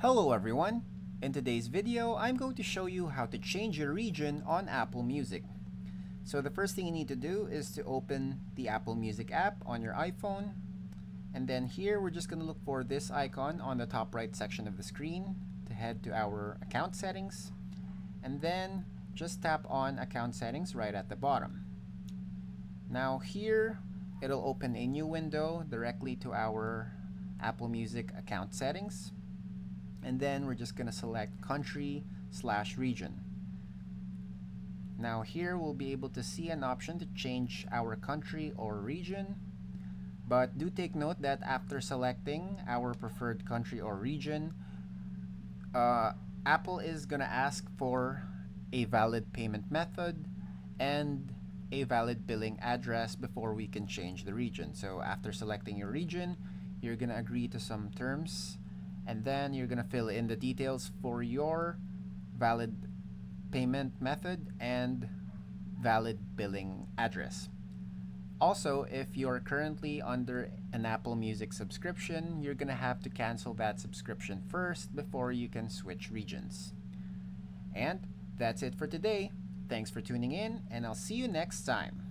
Hello everyone! In today's video, I'm going to show you how to change your region on Apple Music. So the first thing you need to do is to open the Apple Music app on your iPhone. And then here, we're just going to look for this icon on the top right section of the screen to head to our account settings. And then just tap on account settings right at the bottom. Now here, it'll open a new window directly to our Apple Music account settings and then we're just going to select country slash region. Now here we'll be able to see an option to change our country or region but do take note that after selecting our preferred country or region uh, Apple is gonna ask for a valid payment method and a valid billing address before we can change the region so after selecting your region you're gonna agree to some terms and then you're gonna fill in the details for your valid payment method and valid billing address. Also, if you're currently under an Apple Music subscription, you're gonna have to cancel that subscription first before you can switch regions. And that's it for today. Thanks for tuning in, and I'll see you next time.